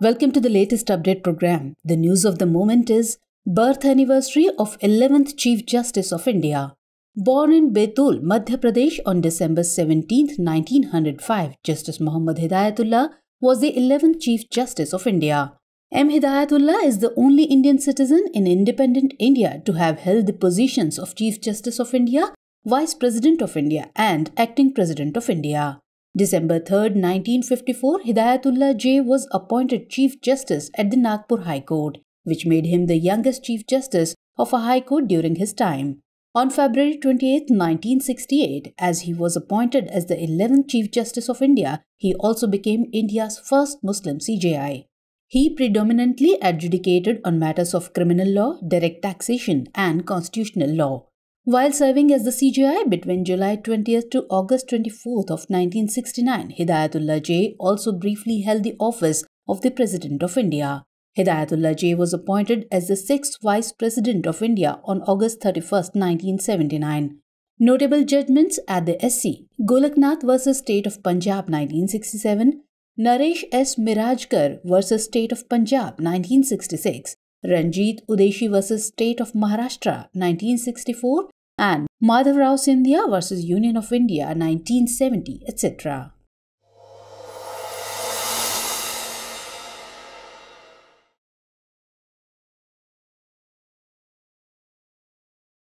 Welcome to the latest update program. The news of the moment is birth anniversary of 11th Chief Justice of India. Born in Betul, Madhya Pradesh on December 17, 1905, Justice Mohammad Hidayatullah was the 11th Chief Justice of India. M. Hidayatullah is the only Indian citizen in independent India to have held the positions of Chief Justice of India, Vice President of India, and Acting President of India. December 3, 1954, Hidayatullah J was appointed Chief Justice at the Nagpur High Court, which made him the youngest Chief Justice of a High Court during his time. On February 28, 1968, as he was appointed as the 11th Chief Justice of India, he also became India's first Muslim CJI. He predominantly adjudicated on matters of criminal law, direct taxation, and constitutional law. While serving as the CJI between July 20th to August 24th of 1969, Hidayatullah J also briefly held the office of the President of India. Hidayatullah J was appointed as the sixth Vice President of India on August 31st, 1979. Notable judgments at the SC Golaknath vs. State of Punjab 1967, Naresh S. Mirajkar vs. State of Punjab 1966, Ranjit Udeshi vs. State of Maharashtra 1964 and Madhav Rao Scindia vs. Union of India 1970, etc.